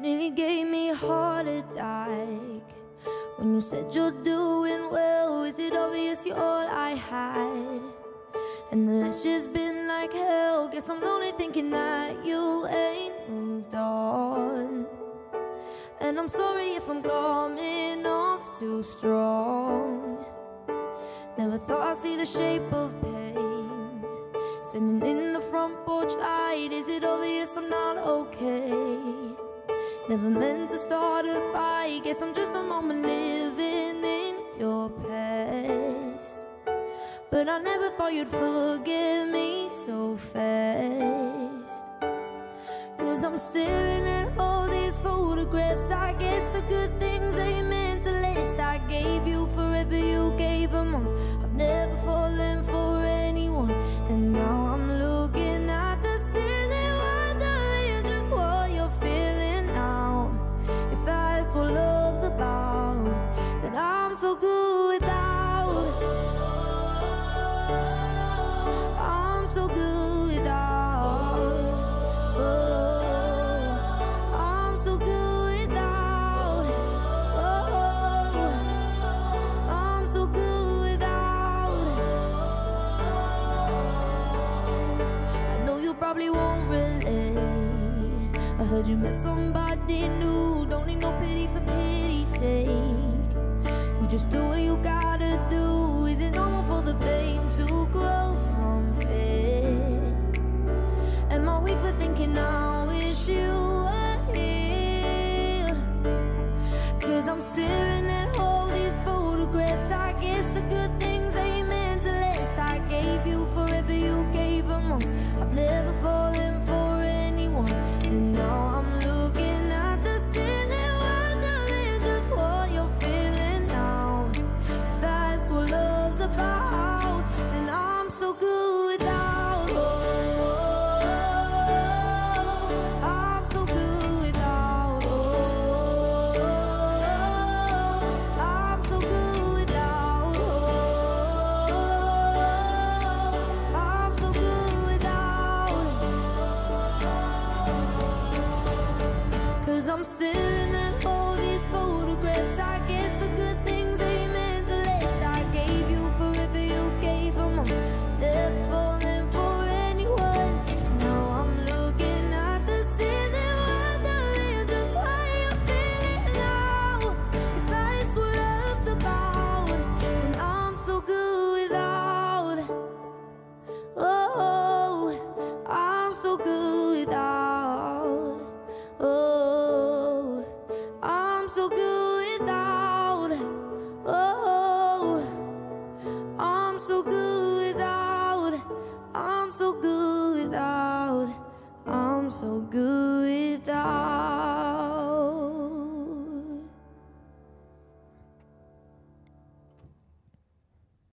nearly gave me a heart attack when you said you're doing well. Is it obvious you're all I had? And the last year's been like hell. Guess I'm lonely thinking that you ain't moved on. And I'm sorry if I'm coming off too strong. Never thought I'd see the shape of pain. Standing in the front porch light, is it obvious I'm not okay? Never meant to start a fight, guess I'm just a moment living in your past. But I never thought you'd forgive me so fast. Cause I'm staring at all these photographs. I guess the good things ain't meant to last. I gave you forever, you gave a month. I've never probably won't relate. I heard you met somebody new. Don't need no pity for pity's sake. You just do what you gotta I'm staring so good